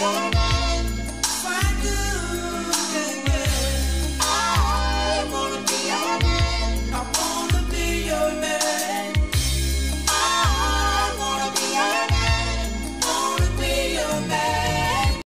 oh.